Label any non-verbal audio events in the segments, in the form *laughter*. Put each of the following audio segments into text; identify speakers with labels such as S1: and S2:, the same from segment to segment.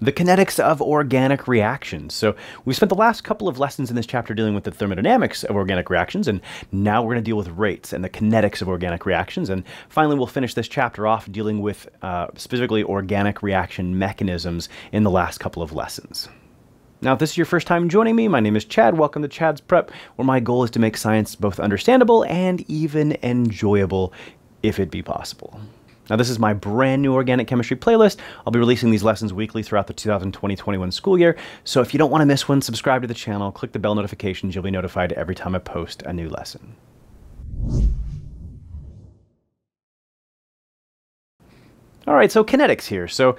S1: the kinetics of organic reactions. So we spent the last couple of lessons in this chapter dealing with the thermodynamics of organic reactions, and now we're going to deal with rates and the kinetics of organic reactions. And finally, we'll finish this chapter off dealing with uh, specifically organic reaction mechanisms in the last couple of lessons. Now, if this is your first time joining me, my name is Chad. Welcome to Chad's Prep, where my goal is to make science both understandable and even enjoyable, if it be possible. Now, this is my brand new organic chemistry playlist. I'll be releasing these lessons weekly throughout the 2020-21 school year. So if you don't want to miss one, subscribe to the channel, click the bell notifications. You'll be notified every time I post a new lesson. All right, so kinetics here. So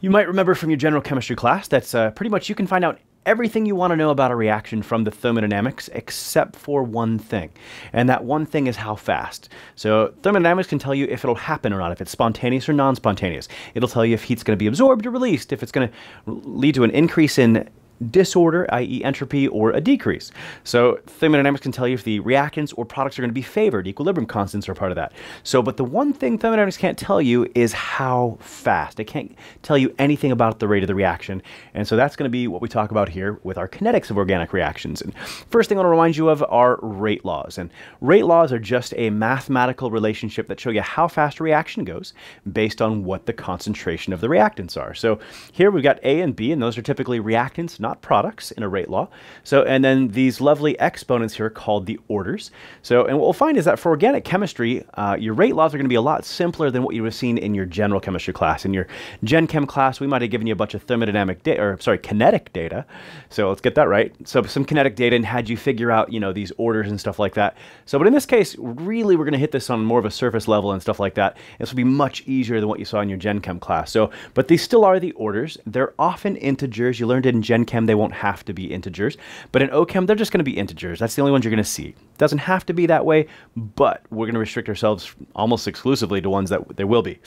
S1: you might remember from your general chemistry class that's uh, pretty much you can find out everything you want to know about a reaction from the thermodynamics except for one thing. And that one thing is how fast. So thermodynamics can tell you if it'll happen or not, if it's spontaneous or non-spontaneous. It'll tell you if heat's going to be absorbed or released, if it's going to lead to an increase in disorder, i.e. entropy, or a decrease. So thermodynamics can tell you if the reactants or products are going to be favored. Equilibrium constants are part of that. So, but the one thing thermodynamics can't tell you is how fast. It can't tell you anything about the rate of the reaction. And so that's going to be what we talk about here with our kinetics of organic reactions. And first thing I want to remind you of are rate laws. And rate laws are just a mathematical relationship that show you how fast a reaction goes based on what the concentration of the reactants are. So here we've got A and B, and those are typically reactants, not products in a rate law. So, and then these lovely exponents here called the orders. So, and what we'll find is that for organic chemistry, uh, your rate laws are going to be a lot simpler than what you would have seen in your general chemistry class. In your Gen Chem class, we might have given you a bunch of thermodynamic data, or sorry, kinetic data. So let's get that right. So some kinetic data and had you figure out, you know, these orders and stuff like that. So, but in this case, really, we're going to hit this on more of a surface level and stuff like that. This will be much easier than what you saw in your Gen Chem class. So, but these still are the orders. They're often integers. You learned it in Gen Chem Chem, they won't have to be integers. But in OChem, they're just going to be integers. That's the only ones you're going to see. Doesn't have to be that way, but we're going to restrict ourselves almost exclusively to ones that they will be.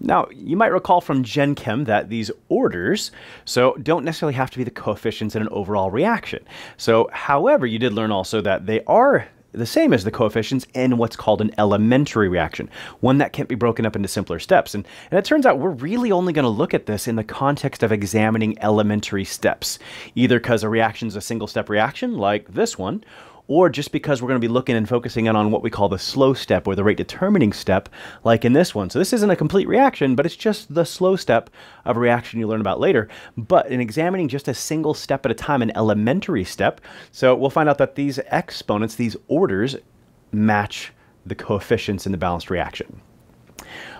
S1: Now, you might recall from Gen Chem that these orders, so don't necessarily have to be the coefficients in an overall reaction. So, however, you did learn also that they are the same as the coefficients in what's called an elementary reaction, one that can't be broken up into simpler steps. And, and it turns out we're really only going to look at this in the context of examining elementary steps, either because a reaction is a single step reaction like this one, or just because we're going to be looking and focusing in on what we call the slow step or the rate determining step, like in this one. So this isn't a complete reaction, but it's just the slow step of a reaction you learn about later. But in examining just a single step at a time, an elementary step, so we'll find out that these exponents, these orders, match the coefficients in the balanced reaction.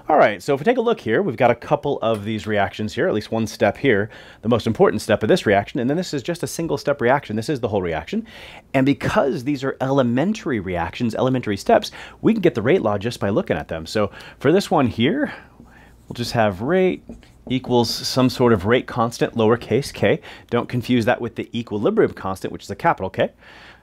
S1: All right, so if we take a look here, we've got a couple of these reactions here, at least one step here, the most important step of this reaction, and then this is just a single step reaction. This is the whole reaction. And because these are elementary reactions, elementary steps, we can get the rate law just by looking at them. So for this one here, we'll just have rate equals some sort of rate constant, lowercase k. Don't confuse that with the equilibrium constant, which is a capital K.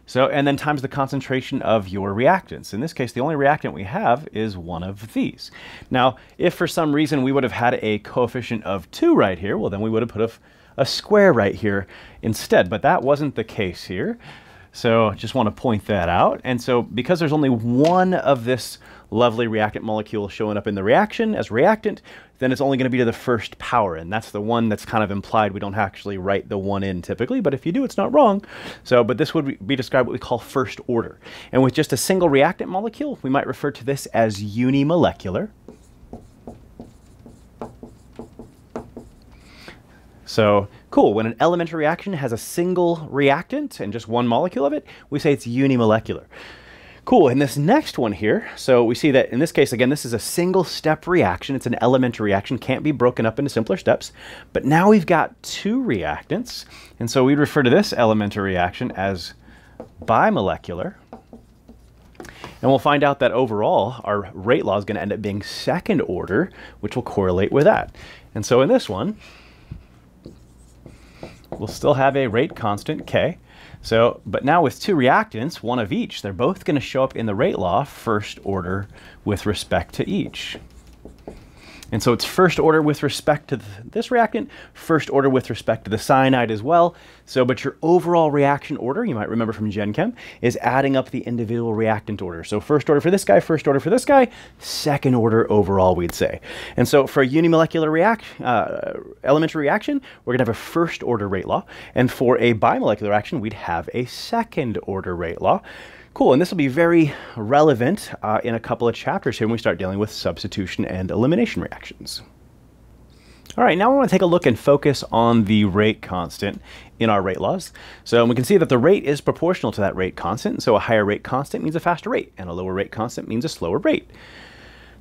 S1: So, and then times the concentration of your reactants. In this case, the only reactant we have is one of these. Now, if for some reason we would have had a coefficient of 2 right here, well, then we would have put a, a square right here instead, but that wasn't the case here. So just want to point that out. And so because there's only one of this lovely reactant molecule showing up in the reaction as reactant, then it's only going to be to the first power. And that's the one that's kind of implied. We don't actually write the one in typically, but if you do, it's not wrong. So, but this would be described what we call first order. And with just a single reactant molecule, we might refer to this as unimolecular. So cool, when an elementary reaction has a single reactant and just one molecule of it, we say it's unimolecular. Cool, and this next one here, so we see that in this case, again, this is a single step reaction. It's an elementary reaction, can't be broken up into simpler steps. But now we've got two reactants, and so we refer to this elementary reaction as bimolecular. And we'll find out that overall, our rate law is going to end up being second order, which will correlate with that. And so in this one, we'll still have a rate constant, K. So, but now with two reactants, one of each, they're both going to show up in the rate law first order with respect to each. And so it's first order with respect to this reactant, first order with respect to the cyanide as well. So, but your overall reaction order, you might remember from Gen Chem, is adding up the individual reactant order. So first order for this guy, first order for this guy, second order overall, we'd say. And so for a unimolecular react, uh, elementary reaction, we're gonna have a first order rate law. And for a bimolecular reaction, we'd have a second order rate law. Cool, and this will be very relevant uh, in a couple of chapters here when we start dealing with substitution and elimination reactions. All right, now we want to take a look and focus on the rate constant in our rate laws. So we can see that the rate is proportional to that rate constant. So a higher rate constant means a faster rate, and a lower rate constant means a slower rate.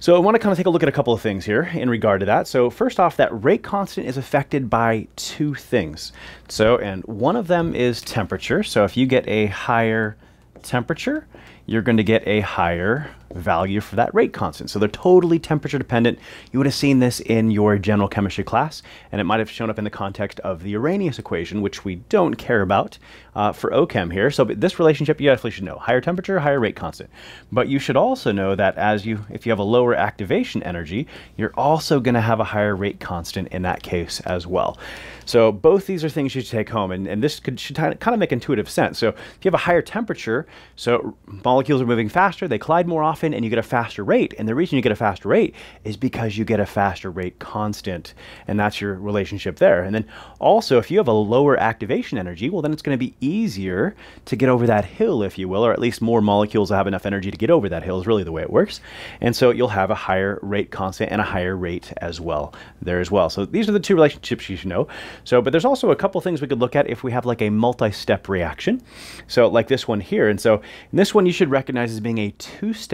S1: So I want to kind of take a look at a couple of things here in regard to that. So first off, that rate constant is affected by two things. So, and one of them is temperature. So if you get a higher temperature, you're going to get a higher value for that rate constant. So they're totally temperature dependent. You would have seen this in your general chemistry class, and it might have shown up in the context of the Arrhenius equation, which we don't care about uh, for OChem here. So this relationship you definitely should know. Higher temperature, higher rate constant. But you should also know that as you, if you have a lower activation energy, you're also going to have a higher rate constant in that case as well. So both these are things you should take home, and, and this could, should kind of make intuitive sense. So if you have a higher temperature, so molecules are moving faster, they collide more often, often and you get a faster rate. And the reason you get a faster rate is because you get a faster rate constant. And that's your relationship there. And then also, if you have a lower activation energy, well, then it's going to be easier to get over that hill, if you will, or at least more molecules have enough energy to get over that hill, is really the way it works. And so you'll have a higher rate constant and a higher rate as well there as well. So these are the two relationships you should know. So, but there's also a couple things we could look at if we have like a multi-step reaction. So like this one here. And so this one you should recognize as being a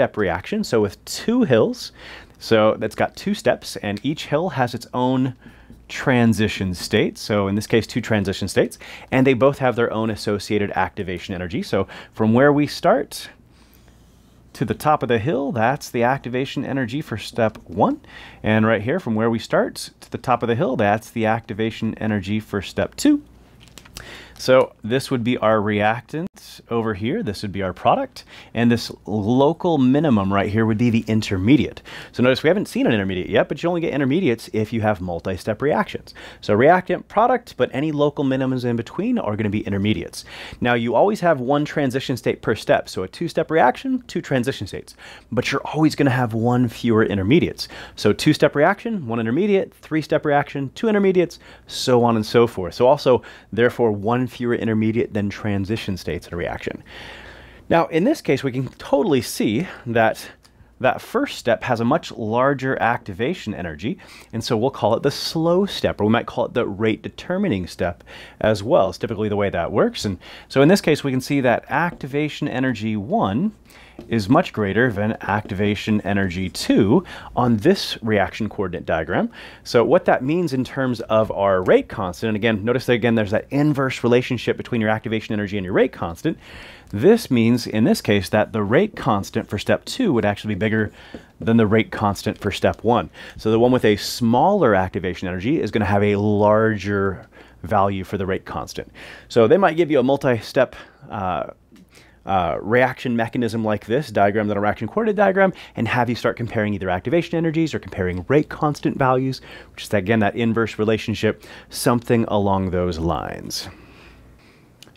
S1: two-step reaction. So with two hills, so that's got two steps, and each hill has its own transition state. So in this case, two transition states, and they both have their own associated activation energy. So from where we start to the top of the hill, that's the activation energy for step one. And right here, from where we start to the top of the hill, that's the activation energy for step two. So this would be our reactant over here. This would be our product. And this local minimum right here would be the intermediate. So notice we haven't seen an intermediate yet, but you only get intermediates if you have multi-step reactions. So reactant, product, but any local minimums in between are going to be intermediates. Now you always have one transition state per step. So a two-step reaction, two transition states. But you're always going to have one fewer intermediates. So two-step reaction, one intermediate, three-step reaction, two intermediates, so on and so forth. So also, therefore, one fewer intermediate than transition states in a reaction. Now, in this case, we can totally see that that first step has a much larger activation energy, and so we'll call it the slow step, or we might call it the rate determining step as well. It's typically the way that works. And so in this case, we can see that activation energy 1 is much greater than activation energy 2 on this reaction coordinate diagram. So what that means in terms of our rate constant, and again, notice that again there's that inverse relationship between your activation energy and your rate constant. This means, in this case, that the rate constant for step 2 would actually be bigger than the rate constant for step 1. So the one with a smaller activation energy is going to have a larger value for the rate constant. So they might give you a multi-step uh, uh, reaction mechanism like this, diagram a reaction coordinate diagram, and have you start comparing either activation energies or comparing rate constant values, which is again that inverse relationship, something along those lines.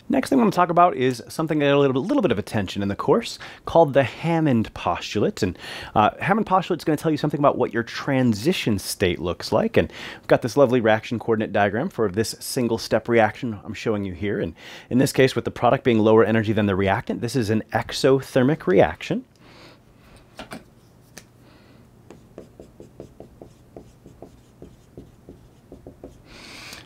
S1: Next thing I want to talk about is something that got a little bit, little bit of attention in the course called the Hammond postulate. And uh, Hammond postulate is going to tell you something about what your transition state looks like. And we've got this lovely reaction coordinate diagram for this single step reaction I'm showing you here. And in this case, with the product being lower energy than the reactant, this is an exothermic reaction.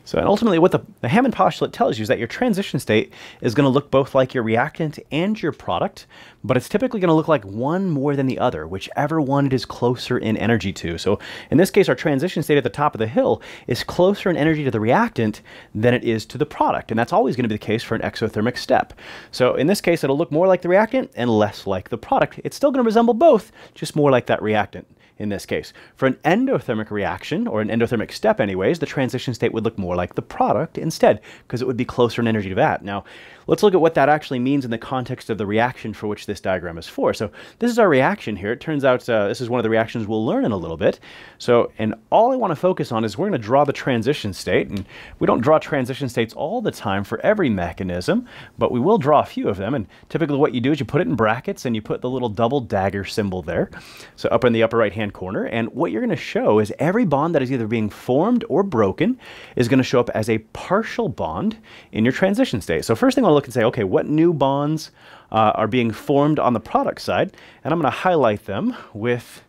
S1: So and ultimately what the, the Hammond postulate tells you is that your transition state is going to look both like your reactant and your product, but it's typically going to look like one more than the other, whichever one it is closer in energy to. So in this case, our transition state at the top of the hill is closer in energy to the reactant than it is to the product. And that's always going to be the case for an exothermic step. So in this case, it'll look more like the reactant and less like the product. It's still going to resemble both, just more like that reactant in this case. For an endothermic reaction, or an endothermic step anyways, the transition state would look more like the product instead, because it would be closer in energy to that. Now, let's look at what that actually means in the context of the reaction for which this diagram is for. So this is our reaction here. It turns out uh, this is one of the reactions we'll learn in a little bit. So, and all I want to focus on is we're going to draw the transition state, and we don't draw transition states all the time for every mechanism, but we will draw a few of them, and typically what you do is you put it in brackets and you put the little double dagger symbol there, so up in the upper right hand corner, and what you're going to show is every bond that is either being formed or broken is going to show up as a partial bond in your transition state. So first thing I'll look and say, okay, what new bonds uh, are being formed on the product side, and I'm going to highlight them with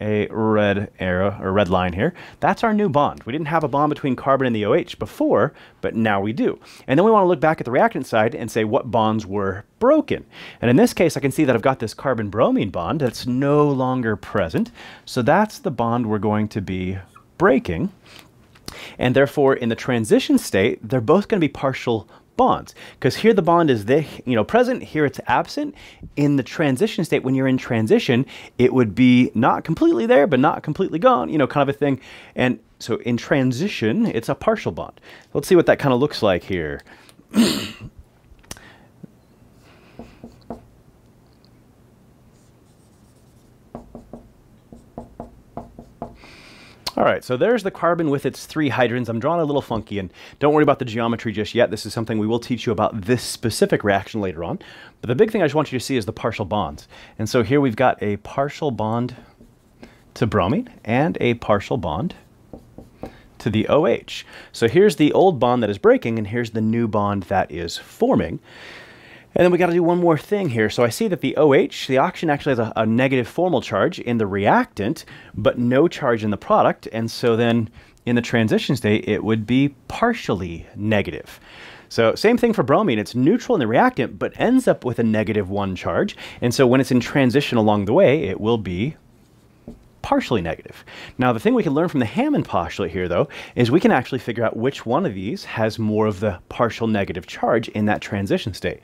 S1: a red arrow or red line here. That's our new bond. We didn't have a bond between carbon and the OH before, but now we do. And then we want to look back at the reactant side and say what bonds were broken. And in this case, I can see that I've got this carbon-bromine bond that's no longer present. So that's the bond we're going to be breaking. And therefore, in the transition state, they're both going to be partial bonds. Because here the bond is the you know present here it's absent. In the transition state when you're in transition it would be not completely there but not completely gone you know kind of a thing. And so in transition it's a partial bond. Let's see what that kind of looks like here *clears throat* All right, so there's the carbon with its three hydrogens. I'm drawing a little funky, and don't worry about the geometry just yet. This is something we will teach you about this specific reaction later on. But the big thing I just want you to see is the partial bonds. And so here we've got a partial bond to bromine and a partial bond to the OH. So here's the old bond that is breaking, and here's the new bond that is forming. And then we got to do one more thing here. So I see that the OH, the oxygen actually has a, a, negative formal charge in the reactant, but no charge in the product. And so then in the transition state, it would be partially negative. So same thing for bromine. It's neutral in the reactant, but ends up with a negative one charge. And so when it's in transition along the way, it will be partially negative. Now, the thing we can learn from the Hammond postulate here, though, is we can actually figure out which one of these has more of the partial negative charge in that transition state.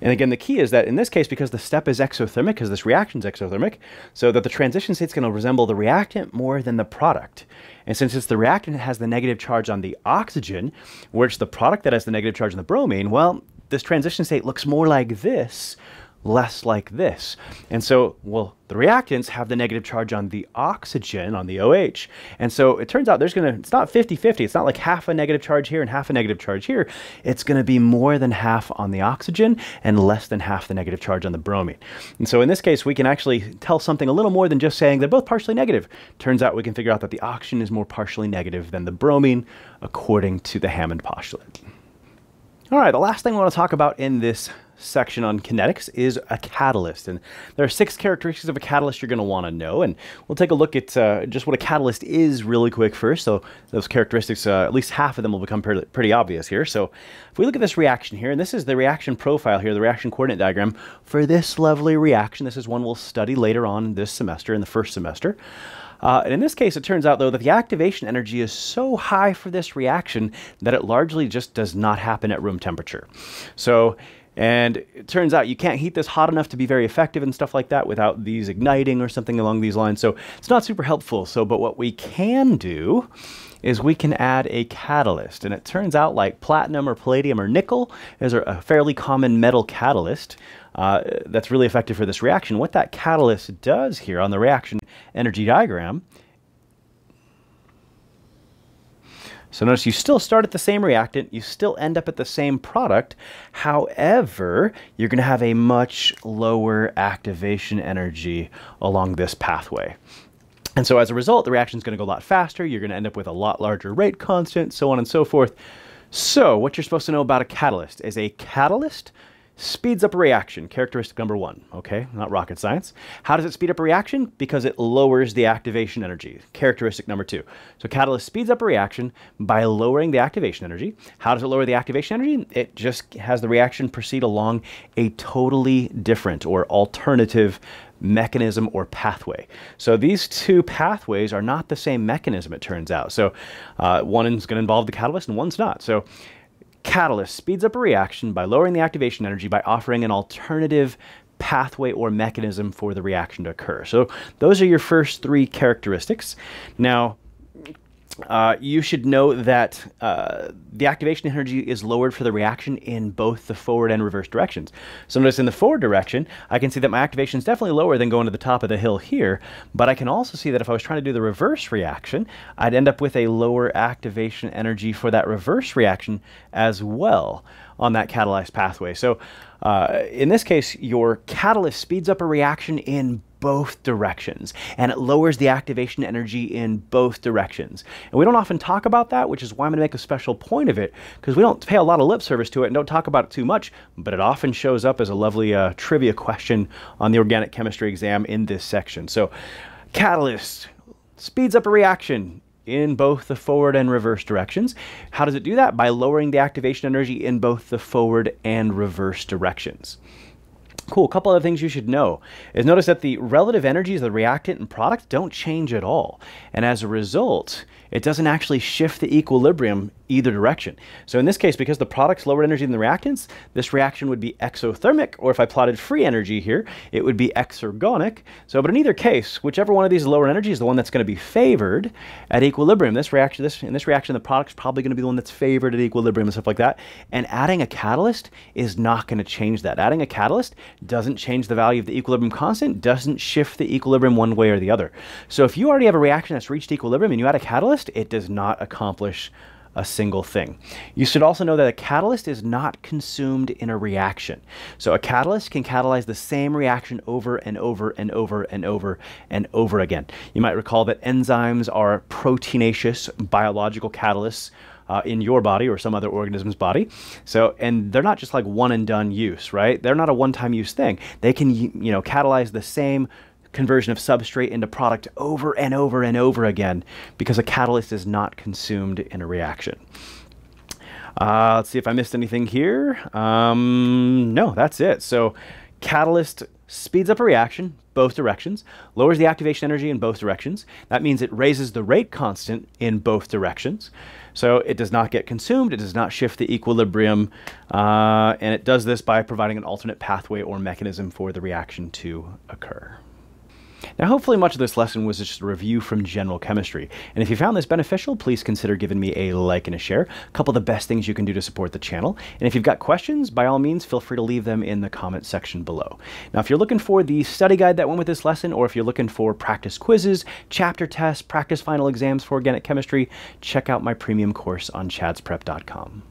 S1: And again, the key is that in this case, because the step is exothermic, because this reaction is exothermic, so that the transition state is going to resemble the reactant more than the product. And since it's the reactant that has the negative charge on the oxygen, whereas the product that has the negative charge on the bromine, well, this transition state looks more like this less like this. And so, well, the reactants have the negative charge on the oxygen, on the OH. And so it turns out there's going to, it's not 50 50. It's not like half a negative charge here and half a negative charge here. It's going to be more than half on the oxygen and less than half the negative charge on the bromine. And so in this case, we can actually tell something a little more than just saying they're both partially negative. Turns out we can figure out that the oxygen is more partially negative than the bromine, according to the Hammond postulate. All right, the last thing I want to talk about in this section on kinetics is a catalyst. And there are six characteristics of a catalyst you're going to want to know. And we'll take a look at uh, just what a catalyst is really quick first. So those characteristics, uh, at least half of them will become pretty, pretty obvious here. So if we look at this reaction here, and this is the reaction profile here, the reaction coordinate diagram for this lovely reaction. This is one we'll study later on this semester, in the first semester. Uh, and in this case, it turns out, though, that the activation energy is so high for this reaction that it largely just does not happen at room temperature. So and it turns out you can't heat this hot enough to be very effective and stuff like that without these igniting or something along these lines. So it's not super helpful. So, but what we can do is we can add a catalyst. And it turns out like platinum or palladium or nickel is a fairly common metal catalyst uh, that's really effective for this reaction. What that catalyst does here on the reaction energy diagram So notice you still start at the same reactant, you still end up at the same product. However, you're going to have a much lower activation energy along this pathway. And so as a result, the reaction is going to go a lot faster. You're going to end up with a lot larger rate constant, so on and so forth. So what you're supposed to know about a catalyst is a catalyst speeds up a reaction, characteristic number one, okay? Not rocket science. How does it speed up a reaction? Because it lowers the activation energy, characteristic number two. So catalyst speeds up a reaction by lowering the activation energy. How does it lower the activation energy? It just has the reaction proceed along a totally different or alternative mechanism or pathway. So these two pathways are not the same mechanism, it turns out. So uh, one is going to involve the catalyst and one's not. So catalyst speeds up a reaction by lowering the activation energy by offering an alternative pathway or mechanism for the reaction to occur. So those are your first three characteristics. Now, uh, you should know that uh, the activation energy is lowered for the reaction in both the forward and reverse directions. So notice in the forward direction, I can see that my activation is definitely lower than going to the top of the hill here, but I can also see that if I was trying to do the reverse reaction, I'd end up with a lower activation energy for that reverse reaction as well on that catalyzed pathway. So uh, in this case, your catalyst speeds up a reaction in both directions and it lowers the activation energy in both directions. And we don't often talk about that, which is why I'm going to make a special point of it because we don't pay a lot of lip service to it and don't talk about it too much, but it often shows up as a lovely uh, trivia question on the organic chemistry exam in this section. So, catalyst speeds up a reaction in both the forward and reverse directions. How does it do that? By lowering the activation energy in both the forward and reverse directions. Cool, a couple other things you should know is notice that the relative energies of the reactant and product don't change at all. And as a result, it doesn't actually shift the equilibrium either direction. So in this case, because the product's lower energy than the reactants, this reaction would be exothermic, or if I plotted free energy here, it would be exergonic. So, but in either case, whichever one of these lower energy is the one that's going to be favored at equilibrium. This reaction, this in this reaction, the product's probably going to be the one that's favored at equilibrium and stuff like that. And adding a catalyst is not going to change that. Adding a catalyst doesn't change the value of the equilibrium constant, doesn't shift the equilibrium one way or the other. So if you already have a reaction that's reached equilibrium and you add a catalyst, it does not accomplish a single thing. You should also know that a catalyst is not consumed in a reaction. So a catalyst can catalyze the same reaction over and over and over and over and over again. You might recall that enzymes are proteinaceous biological catalysts uh, in your body or some other organism's body. So, and they're not just like one and done use, right? They're not a one-time use thing. They can, you know, catalyze the same conversion of substrate into product over and over and over again because a catalyst is not consumed in a reaction. Uh, let's see if I missed anything here. Um, no, that's it. So catalyst speeds up a reaction, both directions, lowers the activation energy in both directions. That means it raises the rate constant in both directions. So it does not get consumed, it does not shift the equilibrium, uh, and it does this by providing an alternate pathway or mechanism for the reaction to occur. Now, hopefully much of this lesson was just a review from general chemistry, and if you found this beneficial, please consider giving me a like and a share, a couple of the best things you can do to support the channel, and if you've got questions, by all means, feel free to leave them in the comment section below. Now, if you're looking for the study guide that went with this lesson, or if you're looking for practice quizzes, chapter tests, practice final exams for organic chemistry, check out my premium course on chadsprep.com.